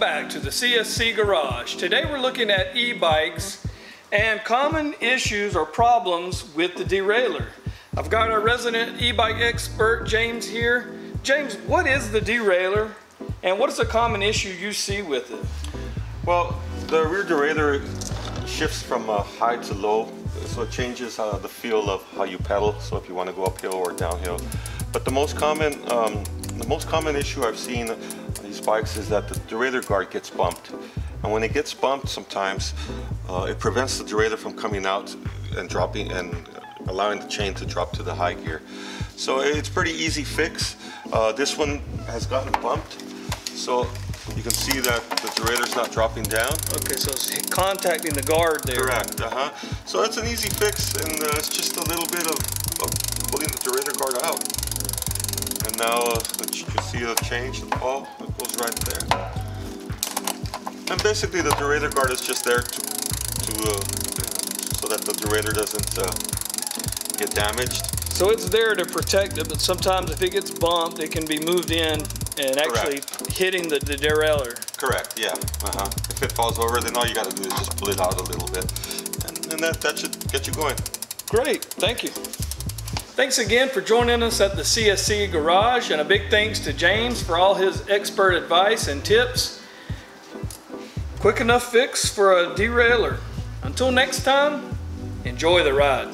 the CSC Garage. Today we're looking at e-bikes and common issues or problems with the derailleur. I've got our resident e-bike expert, James, here. James, what is the derailleur and what is a common issue you see with it? Well, the rear derailleur shifts from uh, high to low, so it changes uh, the feel of how you pedal, so if you want to go uphill or downhill. But the most common, um, the most common issue I've seen on these bikes is that the derailleur guard gets bumped. And when it gets bumped sometimes, uh, it prevents the derailleur from coming out and dropping and allowing the chain to drop to the high gear. So it's pretty easy fix. Uh, this one has gotten bumped. So you can see that the derailleur's not dropping down. Okay, so it's contacting the guard there. Correct, uh-huh. So it's an easy fix and uh, it's now uh, you can see the change, the ball, it goes right there. And basically the derailleur guard is just there to, to uh, so that the derailleur doesn't uh, get damaged. So it's there to protect it, but sometimes if it gets bumped, it can be moved in and actually hitting the, the derailleur. Correct, yeah. Uh-huh. If it falls over, then all you got to do is just pull it out a little bit. And, and that, that should get you going. Great, thank you. Thanks again for joining us at the CSC Garage, and a big thanks to James for all his expert advice and tips. Quick enough fix for a derailleur. Until next time, enjoy the ride.